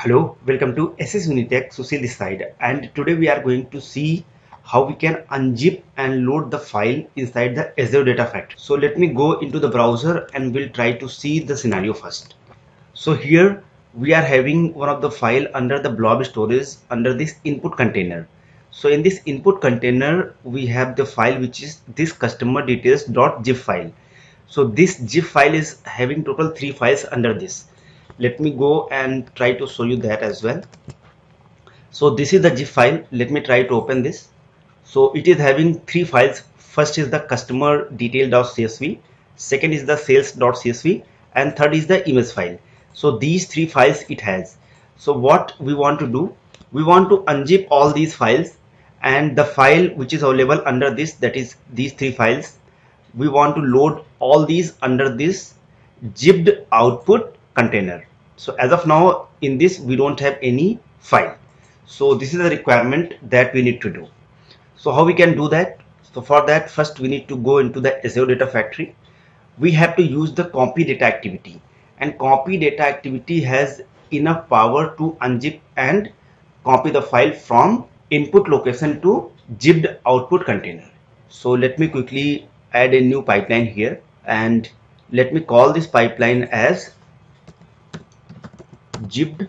Hello, welcome to SS Unitech this side and today we are going to see how we can unzip and load the file inside the Azure Data Factory. So let me go into the browser and we'll try to see the scenario first. So here we are having one of the file under the blob storage under this input container. So in this input container we have the file which is this customer details.zip file. So this zip file is having total three files under this let me go and try to show you that as well. So this is the zip file. Let me try to open this. So it is having three files. First is the customer detail.csv second is the sales.csv and third is the image file. So these three files it has. So what we want to do? We want to unzip all these files. And the file which is available under this that is these three files we want to load all these under this zipped output container so as of now in this we don't have any file. So this is the requirement that we need to do. So how we can do that? So for that first we need to go into the Azure data factory. We have to use the copy data activity. And copy data activity has enough power to unzip and copy the file from input location to zipped output container. So let me quickly add a new pipeline here. And let me call this pipeline as zipped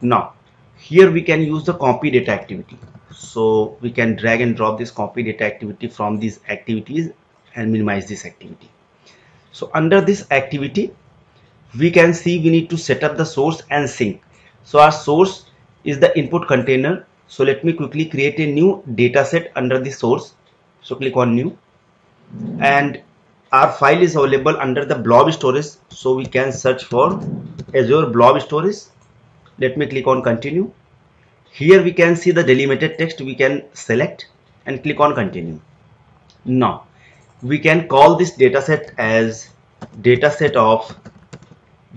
now here we can use the copy data activity. So we can drag and drop this copy data activity from these activities and minimize this activity. So under this activity we can see we need to set up the source and sink so our source is the input container. So let me quickly create a new data set under the source. So click on new. And our file is available under the blob storage. So we can search for azure blob storage let me click on continue. Here we can see the delimited text we can select and click on continue. Now we can call this dataset as dataset of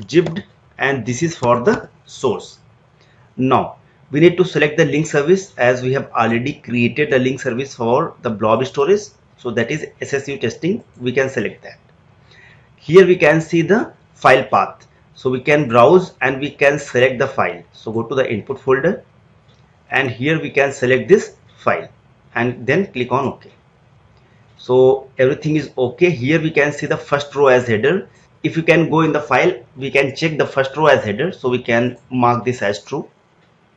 zipped and this is for the source. Now we need to select the link service as we have already created the link service for the blob storage so that is SSU testing. We can select that. Here we can see the file path so we can browse and we can select the file. So go to the input folder and here we can select this file and then click on ok. So everything is okay here we can see the first row as header. If you can go in the file we can check the first row as header. So we can mark this as true.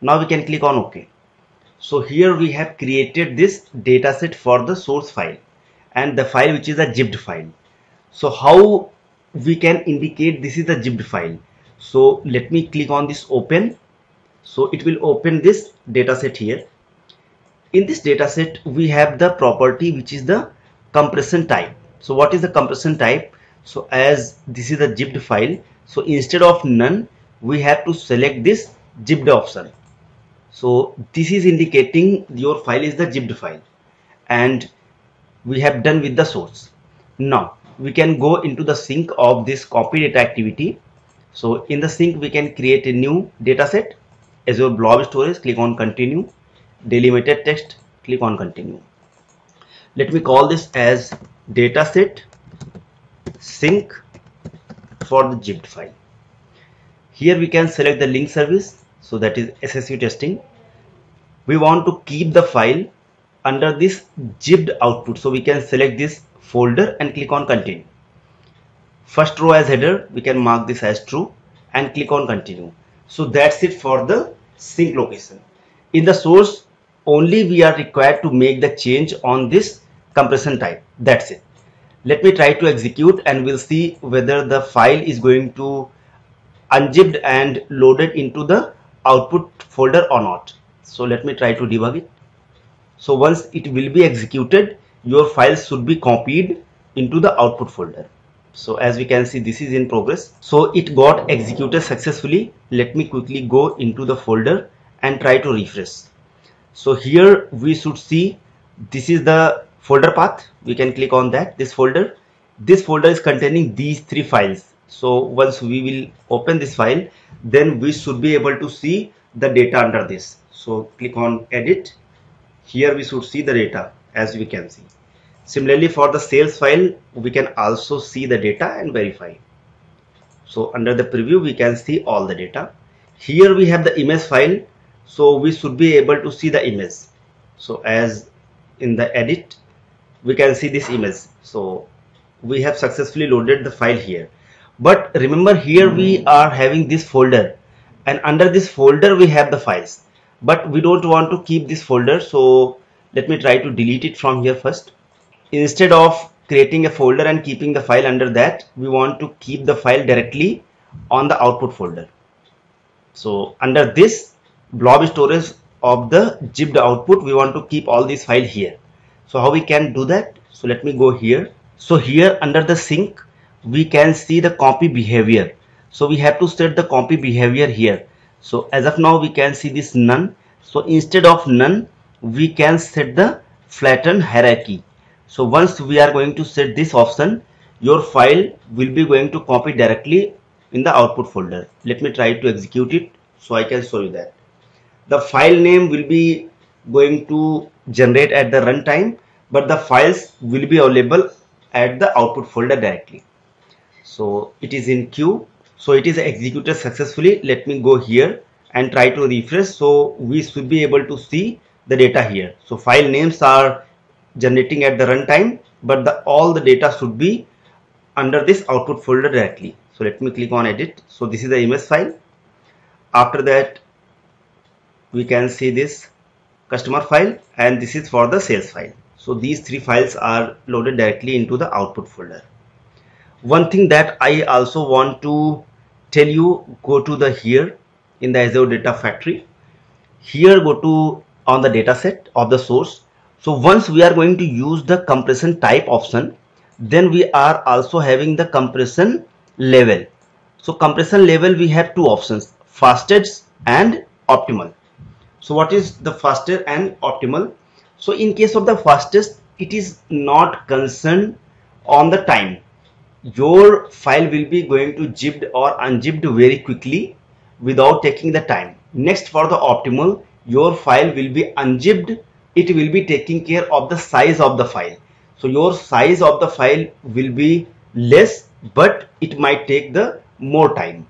Now we can click on ok. So here we have created this dataset for the source file and the file which is a zipped file. So how we can indicate this is the zipped file. So let me click on this open. So it will open this dataset here. In this dataset we have the property which is the compression type. So what is the compression type? So as this is a zipped file so instead of none we have to select this zipped option. So this is indicating your file is the zipped file and we have done with the source. Now we can go into the sink of this copy data activity. So in the sink we can create a new data set. Azure blob storage click on continue. Delimited text click on continue. Let me call this as dataset sink for the zipped file. Here we can select the link service so that is SSU testing. We want to keep the file under this zipped output so we can select this folder and click on continue. First row as header we can mark this as true and click on continue. So that's it for the sink location. In the source only we are required to make the change on this compression type. That's it. Let me try to execute and we'll see whether the file is going to unzipped and loaded into the output folder or not. So let me try to debug it. So once it will be executed, your files should be copied into the output folder. So as we can see, this is in progress. So it got executed successfully. Let me quickly go into the folder and try to refresh. So here we should see this is the folder path. We can click on that, this folder. This folder is containing these three files. So once we will open this file, then we should be able to see the data under this. So click on edit here we should see the data as we can see similarly for the sales file we can also see the data and verify. So under the preview we can see all the data. Here we have the image file so we should be able to see the image. So as in the edit we can see this image. So we have successfully loaded the file here. But remember here we hmm. are having this folder and under this folder we have the files. But we don't want to keep this folder so let me try to delete it from here first instead of creating a folder and keeping the file under that we want to keep the file directly on the output folder. So under this blob storage of the zipped output we want to keep all these file here. So how we can do that? So let me go here. So here under the sink we can see the copy behavior. So we have to set the copy behavior here. So as of now we can see this none. So instead of none we can set the flatten hierarchy so once we are going to set this option your file will be going to copy directly in the output folder. Let me try to execute it so I can show you that. The file name will be going to generate at the runtime but the files will be available at the output folder directly. So it is in queue. So it is executed successfully. Let me go here and try to refresh so we should be able to see the data here. So file names are generating at the runtime but the all the data should be under this output folder directly. So let me click on edit. So this is the image file. After that we can see this customer file and this is for the sales file. So these three files are loaded directly into the output folder. One thing that I also want to tell you go to the here in the Azure data factory. Here go to on the data set of the source so once we are going to use the compression type option then we are also having the compression level. So compression level we have two options fastest and optimal. So what is the fastest and optimal? So in case of the fastest it is not concerned on the time. Your file will be going to zipped or unzipped very quickly without taking the time. Next for the optimal your file will be unzipped it will be taking care of the size of the file. So your size of the file will be less but it might take the more time.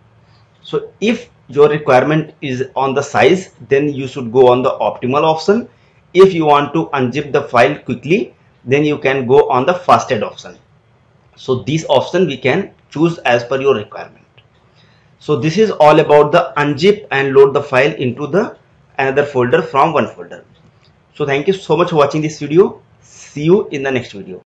So if your requirement is on the size then you should go on the optimal option. If you want to unzip the file quickly then you can go on the fastest option. So this option we can choose as per your requirement. So this is all about the unzip and load the file into the another folder from one folder so thank you so much for watching this video. See you in the next video